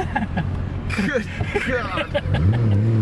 Good God.